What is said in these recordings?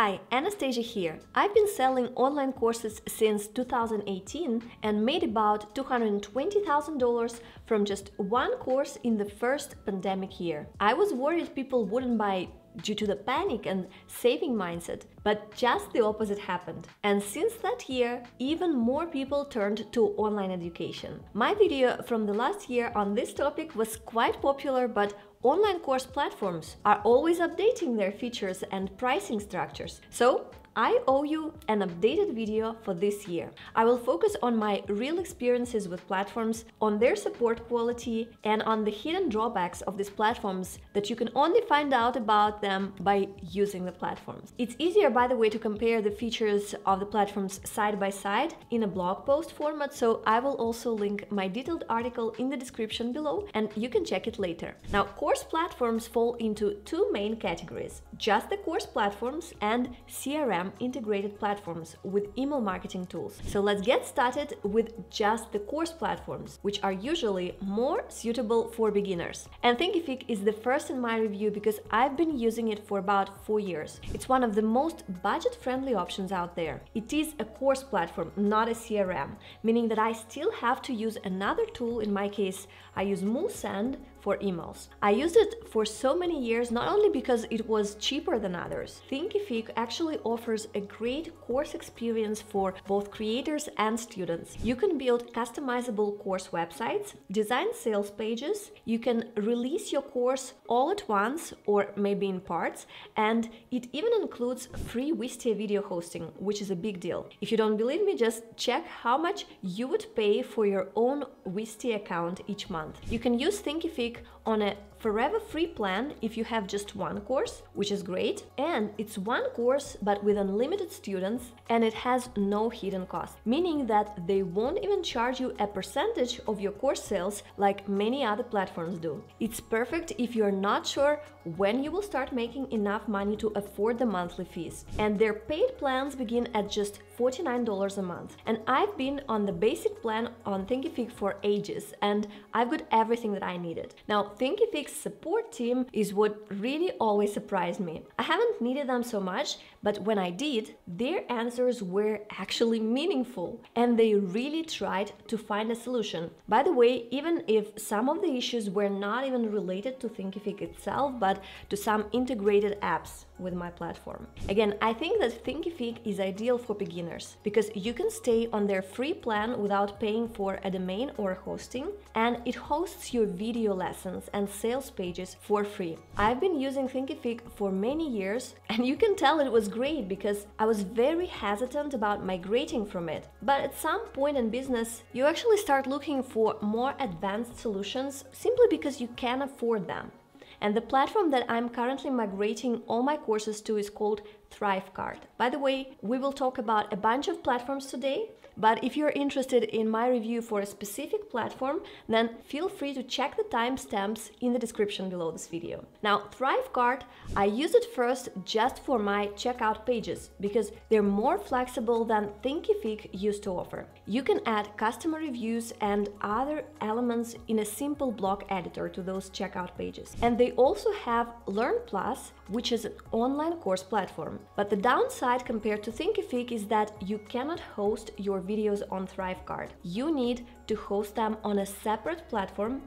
Hi, Anastasia here. I've been selling online courses since 2018 and made about $220,000 from just one course in the first pandemic year. I was worried people wouldn't buy due to the panic and saving mindset, but just the opposite happened. And since that year, even more people turned to online education. My video from the last year on this topic was quite popular, but online course platforms are always updating their features and pricing structures. So I owe you an updated video for this year. I will focus on my real experiences with platforms, on their support quality, and on the hidden drawbacks of these platforms that you can only find out about them by using the platforms. It's easier, by the way, to compare the features of the platforms side by side in a blog post format, so I will also link my detailed article in the description below and you can check it later. Now, course platforms fall into two main categories, just the course platforms and CRM integrated platforms with email marketing tools. So let's get started with just the course platforms, which are usually more suitable for beginners. And Thinkific is the first in my review because I've been using it for about four years. It's one of the most budget-friendly options out there. It is a course platform, not a CRM, meaning that I still have to use another tool. In my case, I use MooSend for emails. I used it for so many years not only because it was cheaper than others. Thinkific actually offers a great course experience for both creators and students. You can build customizable course websites, design sales pages, you can release your course all at once or maybe in parts, and it even includes free Wistia video hosting, which is a big deal. If you don't believe me, just check how much you would pay for your own Wistia account each month. You can use Thinkific week on a forever free plan if you have just one course, which is great, and it's one course but with unlimited students and it has no hidden cost, meaning that they won't even charge you a percentage of your course sales like many other platforms do. It's perfect if you're not sure when you will start making enough money to afford the monthly fees. And their paid plans begin at just $49 a month. And I've been on the basic plan on Thinkific for ages and I've got everything that I needed. Now, Thinkific support team is what really always surprised me. I haven't needed them so much, but when I did, their answers were actually meaningful and they really tried to find a solution. By the way, even if some of the issues were not even related to Thinkific itself, but to some integrated apps with my platform. Again, I think that Thinkific is ideal for beginners because you can stay on their free plan without paying for a domain or hosting, and it hosts your video lessons and sales pages for free. I've been using Thinkific for many years, and you can tell it was great because I was very hesitant about migrating from it. But at some point in business, you actually start looking for more advanced solutions simply because you can afford them. And the platform that I'm currently migrating all my courses to is called Thrivecart. By the way, we will talk about a bunch of platforms today, but if you're interested in my review for a specific platform, then feel free to check the timestamps in the description below this video. Now, Thrivecart, I use it first just for my checkout pages because they're more flexible than Thinkific used to offer. You can add customer reviews and other elements in a simple block editor to those checkout pages. And they also have Learn Plus, which is an online course platform. But the downside compared to Thinkific is that you cannot host your videos on Thrivecart. You need to host them on a separate platform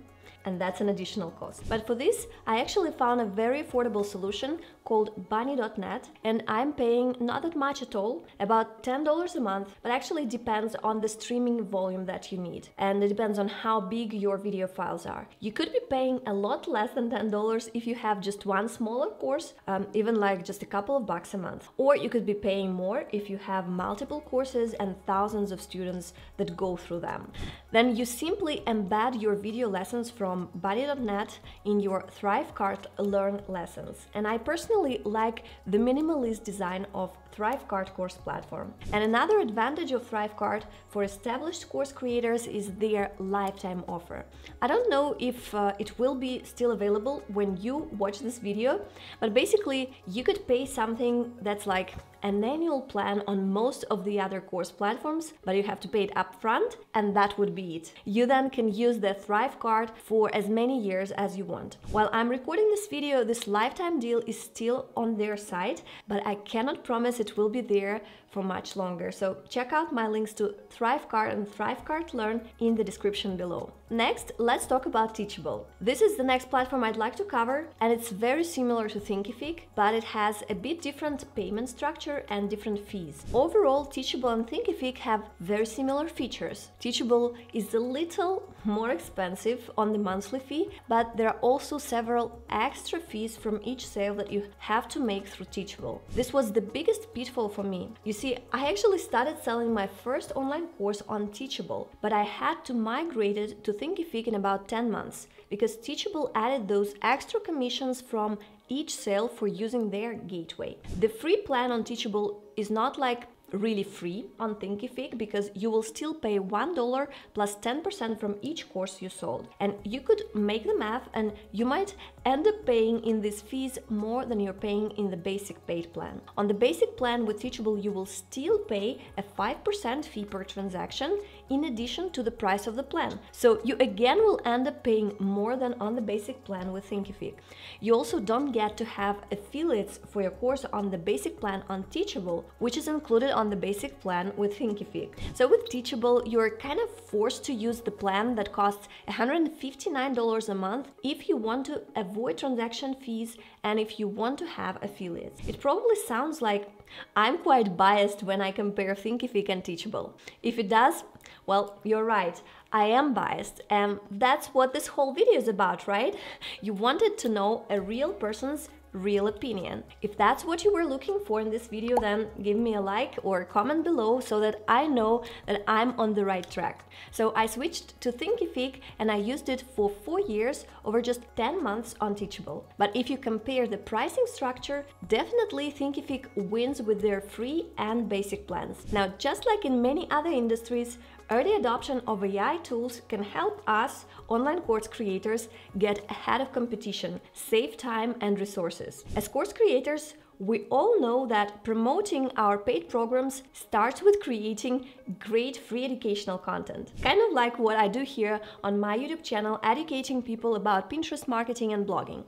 and that's an additional cost. But for this, I actually found a very affordable solution called bunny.net and I'm paying not that much at all, about $10 a month, but actually depends on the streaming volume that you need and it depends on how big your video files are. You could be paying a lot less than $10 if you have just one smaller course, um, even like just a couple of bucks a month. Or you could be paying more if you have multiple courses and thousands of students that go through them. Then you simply embed your video lessons from Bunny.net in your Thrivecart Learn lessons. And I personally like the minimalist design of Thrivecart course platform. And another advantage of Thrivecart for established course creators is their lifetime offer. I don't know if uh, it will be still available when you watch this video, but basically you could pay something that's like an annual plan on most of the other course platforms, but you have to pay it upfront, and that would be it. You then can use the Thrivecart for as many years as you want. While I'm recording this video, this lifetime deal is still on their site, but I cannot promise it will be there for much longer. So check out my links to ThriveCart and ThriveCart Learn in the description below. Next, let's talk about Teachable. This is the next platform I'd like to cover, and it's very similar to Thinkific, but it has a bit different payment structure and different fees. Overall, Teachable and Thinkific have very similar features. Teachable is a little Mm-hmm. more expensive on the monthly fee, but there are also several extra fees from each sale that you have to make through Teachable. This was the biggest pitfall for me. You see, I actually started selling my first online course on Teachable, but I had to migrate it to Thinkific in about 10 months because Teachable added those extra commissions from each sale for using their gateway. The free plan on Teachable is not like really free on Thinkific because you will still pay $1 plus 10% from each course you sold. And you could make the math and you might end up paying in these fees more than you're paying in the basic paid plan. On the basic plan with Teachable, you will still pay a 5% fee per transaction in addition to the price of the plan. So you again will end up paying more than on the basic plan with Thinkific. You also don't get to have affiliates for your course on the basic plan on Teachable, which is included on the basic plan with Thinkific. So with Teachable, you're kind of forced to use the plan that costs $159 a month if you want to avoid transaction fees and if you want to have affiliates. It probably sounds like I'm quite biased when I compare Thinkific and Teachable. If it does, well, you're right, I am biased, and that's what this whole video is about, right? You wanted to know a real person's real opinion. If that's what you were looking for in this video, then give me a like or comment below so that I know that I'm on the right track. So I switched to Thinkific and I used it for four years over just 10 months on Teachable. But if you compare the pricing structure, definitely Thinkific wins with their free and basic plans. Now, just like in many other industries, Early adoption of AI tools can help us, online course creators, get ahead of competition, save time and resources. As course creators, we all know that promoting our paid programs starts with creating great free educational content. Kind of like what I do here on my YouTube channel, educating people about Pinterest marketing and blogging.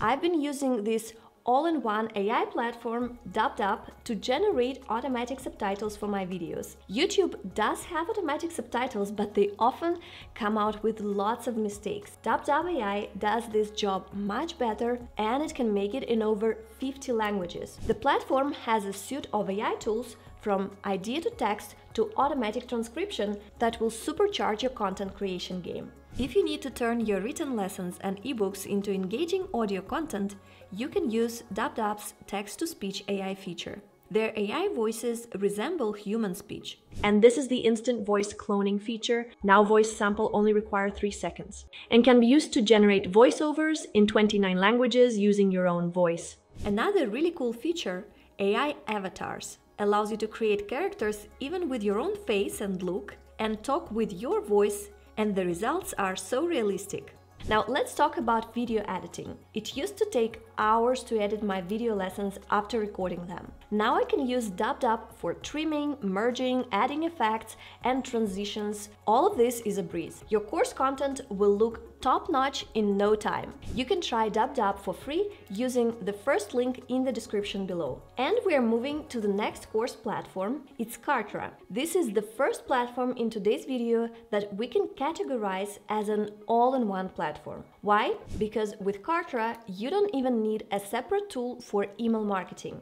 I've been using this all-in-one AI platform DupDub to generate automatic subtitles for my videos. YouTube does have automatic subtitles, but they often come out with lots of mistakes. DupDub AI does this job much better and it can make it in over 50 languages. The platform has a suite of AI tools from idea to text to automatic transcription that will supercharge your content creation game. If you need to turn your written lessons and ebooks into engaging audio content, you can use DupDub's text-to-speech AI feature. Their AI voices resemble human speech. And this is the instant voice cloning feature. Now voice sample only require 3 seconds and can be used to generate voiceovers in 29 languages using your own voice. Another really cool feature, AI avatars, allows you to create characters even with your own face and look and talk with your voice and the results are so realistic. Now let's talk about video editing. It used to take hours to edit my video lessons after recording them. Now I can use DupDub for trimming, merging, adding effects and transitions. All of this is a breeze. Your course content will look top-notch in no time. You can try DupDub for free using the first link in the description below. And we are moving to the next course platform, it's Kartra. This is the first platform in today's video that we can categorize as an all-in-one platform. Why? Because with Kartra, you don't even need a separate tool for email marketing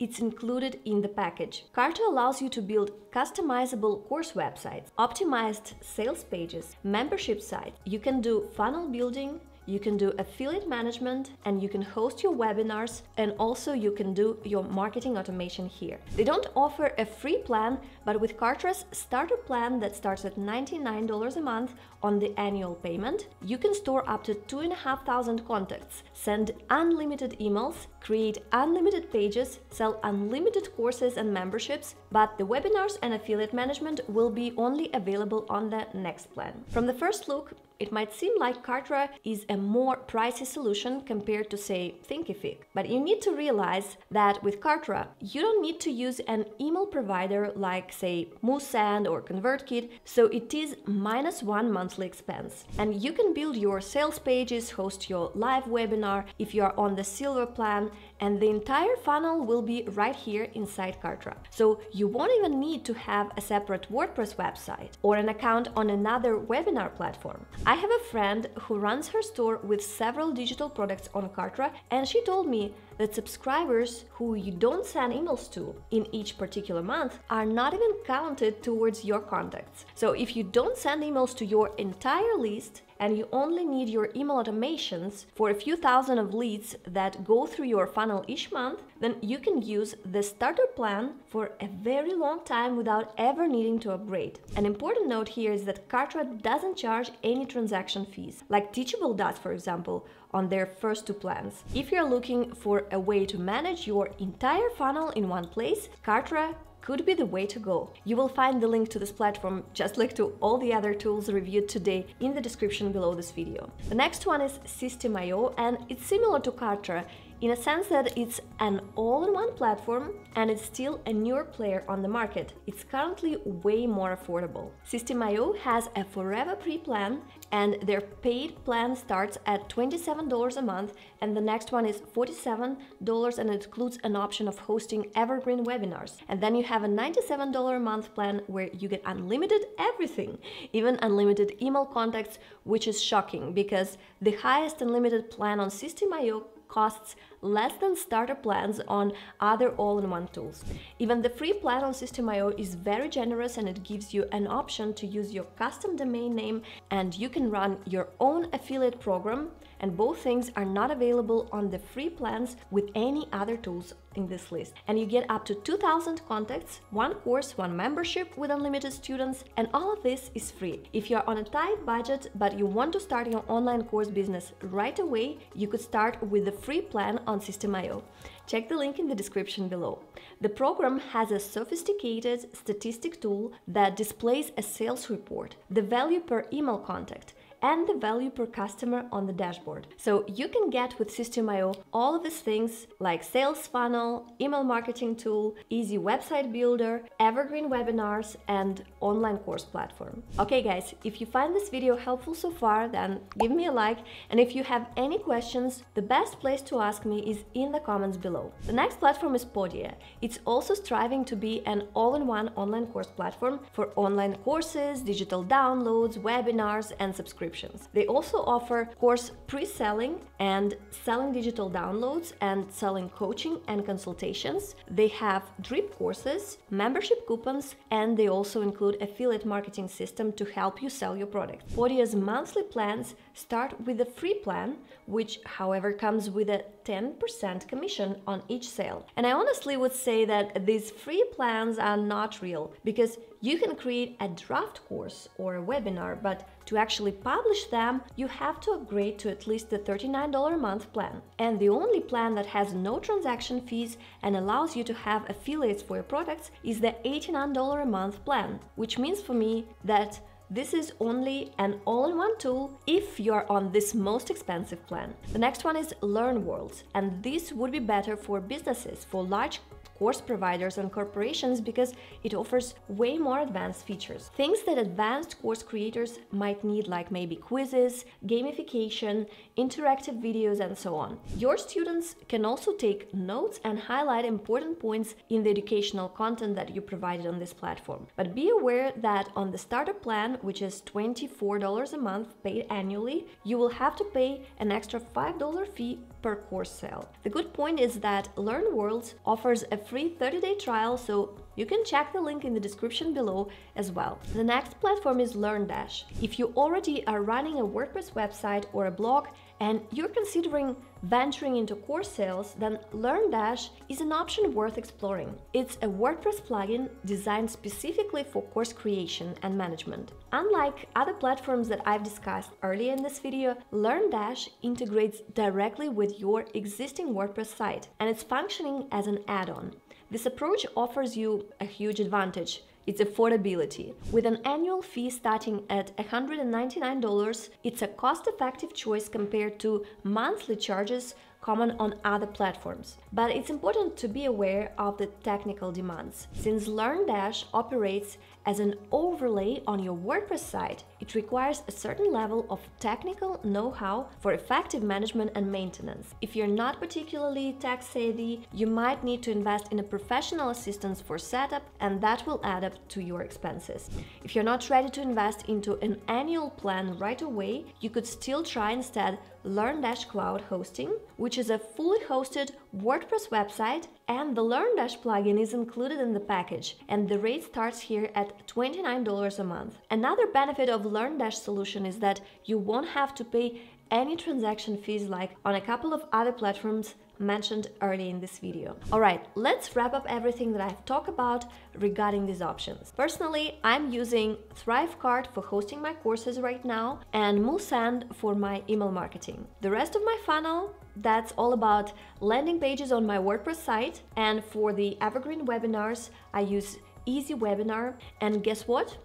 it's included in the package. Kartra allows you to build customizable course websites, optimized sales pages, membership sites. You can do funnel building, you can do affiliate management and you can host your webinars and also you can do your marketing automation here. They don't offer a free plan, but with Kartra's starter plan that starts at $99 a month on the annual payment, you can store up to 2,500 contacts, send unlimited emails, create unlimited pages, sell unlimited courses and memberships, but the webinars and affiliate management will be only available on the next plan. From the first look, It might seem like Kartra is a more pricey solution compared to, say, Thinkific, but you need to realize that with Kartra, you don't need to use an email provider like, say, Moosend or ConvertKit, so it is minus one monthly expense. And you can build your sales pages, host your live webinar if you are on the silver plan, and the entire funnel will be right here inside Kartra. So you won't even need to have a separate WordPress website or an account on another webinar platform. I have a friend who runs her store with several digital products on Kartra, and she told me that subscribers who you don't send emails to in each particular month are not even counted towards your contacts. So if you don't send emails to your entire list, and you only need your email automations for a few thousand of leads that go through your funnel each month, then you can use the starter plan for a very long time without ever needing to upgrade. An important note here is that Kartra doesn't charge any transaction fees, like Teachable does, for example, on their first two plans. If you're looking for a way to manage your entire funnel in one place, Kartra could be the way to go. You will find the link to this platform, just like to all the other tools reviewed today, in the description below this video. The next one is Systeme.io and it's similar to Kartra in a sense that it's an all-in-one platform and it's still a newer player on the market. It's currently way more affordable. Systeme.io has a forever pre-plan and their paid plan starts at $27 a month and the next one is $47 and it includes an option of hosting evergreen webinars. And then you have a $97 a month plan where you get unlimited everything, even unlimited email contacts, which is shocking because the highest unlimited plan on Systeme.io costs less than starter plans on other all-in-one tools. Even the free plan on Systeme.io is very generous and it gives you an option to use your custom domain name and you can run your own affiliate program and both things are not available on the free plans with any other tools in this list. And you get up to 2000 contacts, one course, one membership with unlimited students, and all of this is free. If you're on a tight budget but you want to start your online course business right away, you could start with the free plan on Systeme.io. Check the link in the description below. The program has a sophisticated statistic tool that displays a sales report, the value per email contact, and the value per customer on the dashboard. So you can get with Systeme.io all of these things like sales funnel, email marketing tool, easy website builder, evergreen webinars, and online course platform. Okay guys, if you find this video helpful so far, then give me a like, and if you have any questions, the best place to ask me is in the comments below. The next platform is Podia. It's also striving to be an all-in-one online course platform for online courses, digital downloads, webinars, and subscriptions subscriptions. They also offer course pre-selling and selling digital downloads and selling coaching and consultations. They have drip courses, membership coupons, and they also include affiliate marketing system to help you sell your product. Podia's monthly plans start with a free plan, which however comes with a 10% commission on each sale. And I honestly would say that these free plans are not real because you can create a draft course or a webinar, but to actually publish them, you have to upgrade to at least the $39 a month plan. And the only plan that has no transaction fees and allows you to have affiliates for your products is the $89 a month plan, which means for me that this is only an all-in-one tool if you're on this most expensive plan. The next one is Learn Worlds, and this would be better for businesses, for large course providers and corporations because it offers way more advanced features. Things that advanced course creators might need like maybe quizzes, gamification, interactive videos and so on. Your students can also take notes and highlight important points in the educational content that you provided on this platform. But be aware that on the starter plan, which is $24 a month paid annually, you will have to pay an extra $5 fee per course sale. The good point is that Learn Worlds offers a free 30-day trial, so you can check the link in the description below as well. The next platform is LearnDash. If you already are running a WordPress website or a blog and you're considering venturing into course sales, then LearnDash is an option worth exploring. It's a WordPress plugin designed specifically for course creation and management. Unlike other platforms that I've discussed earlier in this video, LearnDash integrates directly with your existing WordPress site and it's functioning as an add-on. This approach offers you a huge advantage. It's affordability. With an annual fee starting at $199, it's a cost-effective choice compared to monthly charges common on other platforms. But it's important to be aware of the technical demands. Since LearnDash operates as an overlay on your WordPress site, it requires a certain level of technical know-how for effective management and maintenance. If you're not particularly tech savvy, you might need to invest in a professional assistance for setup and that will add up to your expenses. If you're not ready to invest into an annual plan right away, you could still try instead LearnDash Cloud Hosting, which is a fully hosted WordPress website and the LearnDash plugin is included in the package and the rate starts here at $29 a month. Another benefit of LearnDash solution is that you won't have to pay any transaction fees like on a couple of other platforms mentioned early in this video. Alright, let's wrap up everything that I've talked about regarding these options. Personally, I'm using Thrivecart for hosting my courses right now and Moosend for my email marketing. The rest of my funnel that's all about landing pages on my WordPress site and for the evergreen webinars I use Easy Webinar and guess what?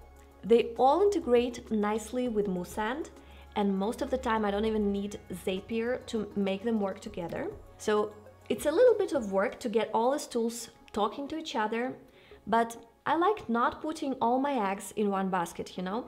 They all integrate nicely with Moosend and most of the time I don't even need Zapier to make them work together. So it's a little bit of work to get all these tools talking to each other, but I like not putting all my eggs in one basket, you know?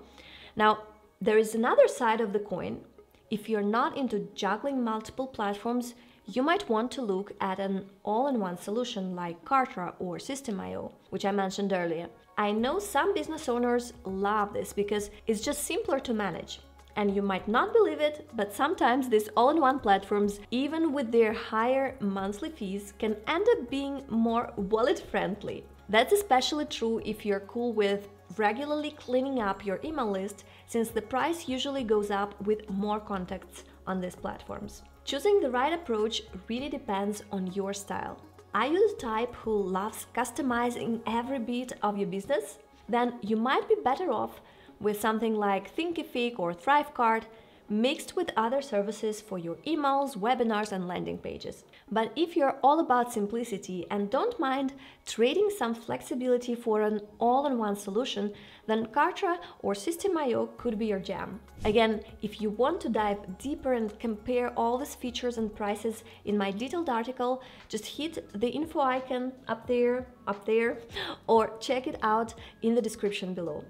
Now, there is another side of the coin. If you're not into juggling multiple platforms, you might want to look at an all-in-one solution like Kartra or Systeme.io, which I mentioned earlier. I know some business owners love this because it's just simpler to manage. And you might not believe it, but sometimes these all-in-one platforms, even with their higher monthly fees, can end up being more wallet-friendly. That's especially true if you're cool with regularly cleaning up your email list, since the price usually goes up with more contacts on these platforms. Choosing the right approach really depends on your style. Are you the type who loves customizing every bit of your business? Then you might be better off with something like Thinkific or Thrivecart mixed with other services for your emails, webinars, and landing pages. But if you're all about simplicity and don't mind trading some flexibility for an all-in-one solution, then Kartra or Systeme.io could be your jam. Again, if you want to dive deeper and compare all these features and prices in my detailed article, just hit the info icon up there, up there, or check it out in the description below.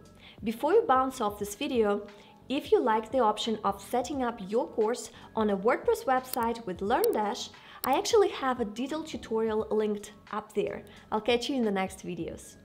Before you bounce off this video, if you like the option of setting up your course on a WordPress website with LearnDash, I actually have a detailed tutorial linked up there. I'll catch you in the next videos.